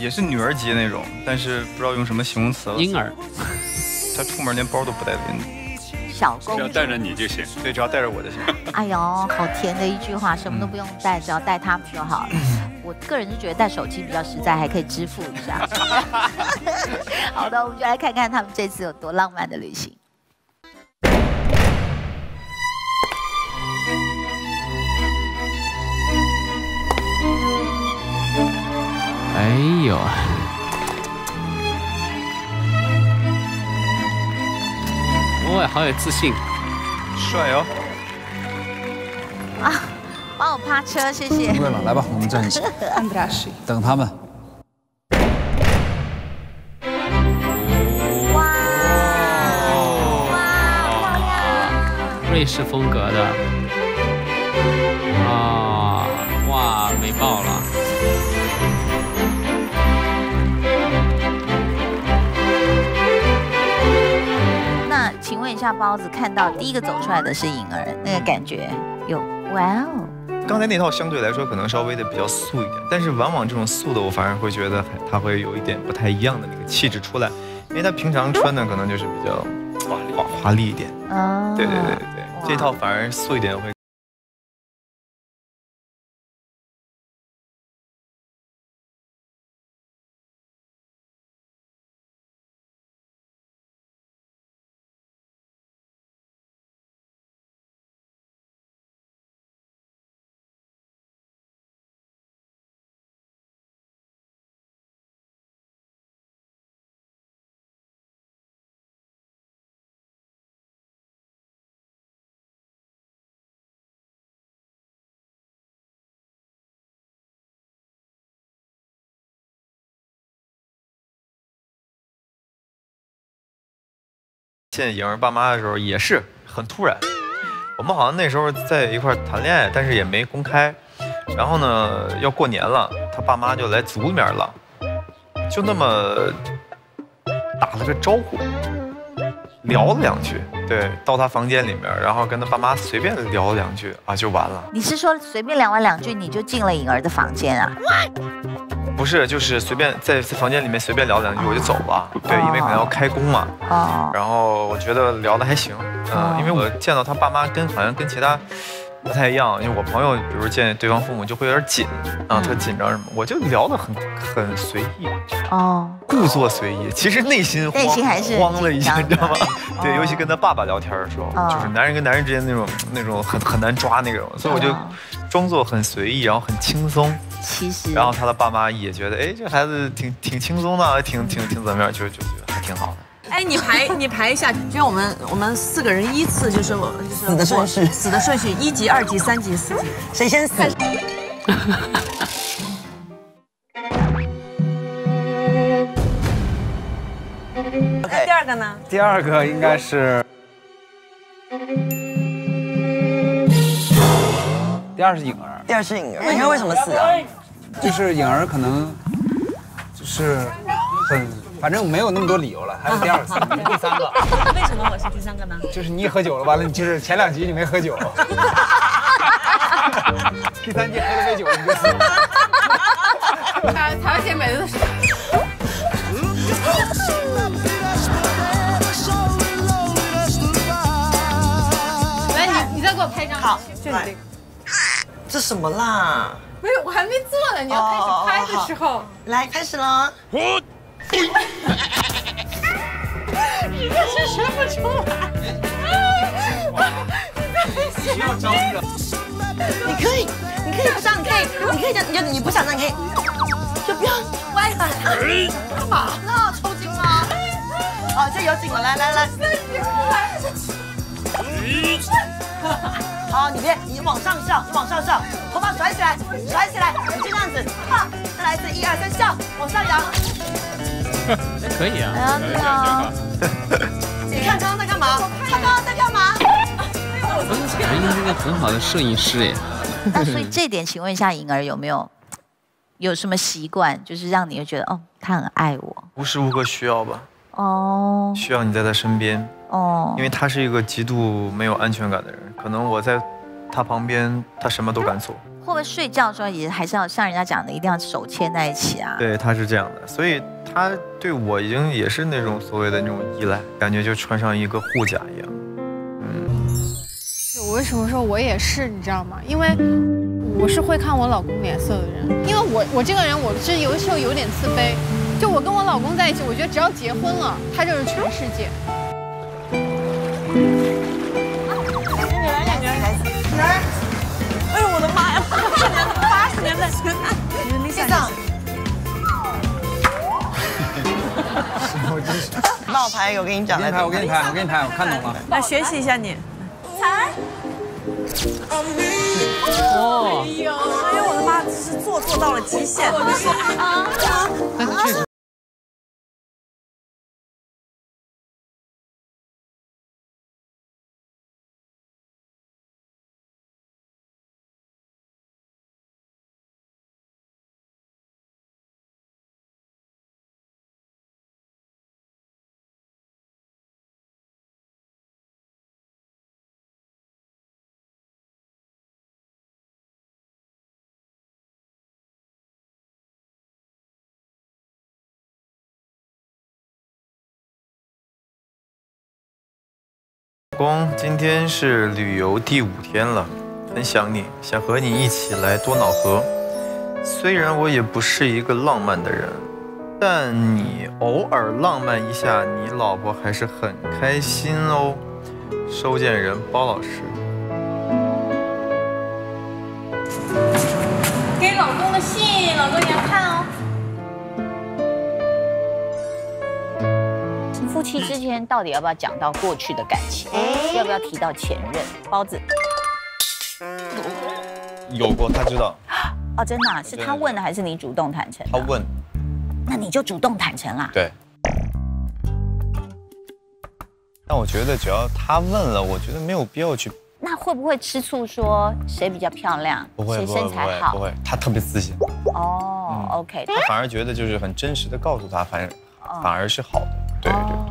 也是女儿级那种，但是不知道用什么形容词了。婴儿，她出门连包都不带拎的，小公主。只要带着你就行。对，只要带着我就行。哎呦，好甜的一句话，什么都不用带，只要带他们就好了。我个人是觉得带手机比较实在，还可以支付一下。好的，我们就来看看他们这次有多浪漫的旅行。呦，哇，好有自信，帅哦！啊，帮我趴车，谢谢。不会了，来吧，我们站一起，等他们。哇哇，漂亮！瑞士风格的，啊，哇，美爆了！一下，包子看到第一个走出来的是颖儿，那个感觉有哇哦，刚才那套相对来说可能稍微的比较素一点，但是往往这种素的，我反而会觉得它会有一点不太一样的那个气质出来，因为它平常穿的可能就是比较华华华丽一点。啊，对对对对对，这套反而素一点会。见颖儿爸妈的时候也是很突然，我们好像那时候在一块儿谈恋爱，但是也没公开。然后呢，要过年了，他爸妈就来组里面了，就那么打了个招呼，聊了两句。对，到他房间里面，然后跟他爸妈随便聊了两句啊，就完了。你是说随便聊完两句你就进了颖儿的房间啊？不是，就是随便在在房间里面随便聊两句我就走了。对，因为可能要开工嘛。啊，然后我觉得聊的还行，嗯，因为我见到他爸妈跟好像跟其他不太一样，因为我朋友比如见对方父母就会有点紧啊，特紧张什么，我就聊得很很随意，哦，故作随意，其实内心内心还是慌了一下，你知道吗？对，尤其跟他爸爸聊天的时候，哦。就是男人跟男人之间那种那种很很难抓那种，所以我就哦。装作很随意，然后很轻松，其实。然后他的爸妈也觉得，哎，这孩子挺挺轻松的，挺挺挺怎么样，就就觉得还挺好的。哎，你排你排一下，就我们我们四个人依次就是我就是死的顺序死的顺序，一级、二级、三级、四级。谁先死？那第二个呢？第二个应该是，第二是颖儿，第二是颖儿，颖儿为什么死啊？就是颖儿可能就是很，反正没有那么多理由了，还有第二个、第三个，为什么我是第三个呢？就是你喝酒了，完了就是前两集你没喝酒，第三集喝了杯酒你就死了。台台湾姐每次都是。来，你你再给我拍一张。好，就你这个。这什么啦？没有，我还没做呢。你要开始拍的时候，来，开始了。你这是学不出来。需要招的。你可以，你可以不上，你可以，你可以，你就你不想上，你可以，就不要歪了。干嘛那？抽筋吗？好，这有紧了，来来来。好，你别，你往上笑，你往上笑，头发甩起来，甩起来，你就这样子，哈，再来一次，一二三，笑，往上扬。可以啊。哎呀，对啊，你看刚刚在干嘛？他刚刚在干嘛？彩英是个很好的摄影师哎。那所以这点，请问一下颖儿有没有有什么习惯，就是让你又觉得哦，他很爱我无时无刻需要吧，哦需要你在他身边，哦，因为他是一个极度没有安全感的人。可能我在他旁边，他什么都敢做。会不会睡觉的时候也还是要像人家讲的，一定要手牵在一起啊？对，他是这样的，所以他对我已经也是那种所谓的那种依赖，感觉就穿上一个护甲一样。嗯，我为什么说我也是，你知道吗？因为我是会看我老公脸色的人，因为我我这个人我是有时候有点自卑，就我跟我老公在一起，我觉得只要结婚了，他就是全世界。哎呦我的妈呀！八十年代，八十年代，冒牌，我跟你讲，我给你拍，我给你拍，我给你拍，我看懂了。来学习一下你。哦，哎呦我的妈，这是做做到了极限，真公，今天是旅游第五天了，很想你，想和你一起来多瑙河。虽然我也不是一个浪漫的人，但你偶尔浪漫一下，你老婆还是很开心哦。收件人包老师，给老公的信，老公你要看哦。夫妻之间到底要不要讲到过去的感情？要不要提到前任？包子有过，他知道，哦，真的啊、是他问的还是你主动坦诚？他，问，那你就主动坦诚啦。对。但我觉得只要他问了，我觉得没有必要去，那会不会吃醋说谁比较漂亮？不会谁不会不会身材好？不会，他特别自信，哦，OK，他反而觉得就是很真实的告诉他，反正反而是好的，对对。哦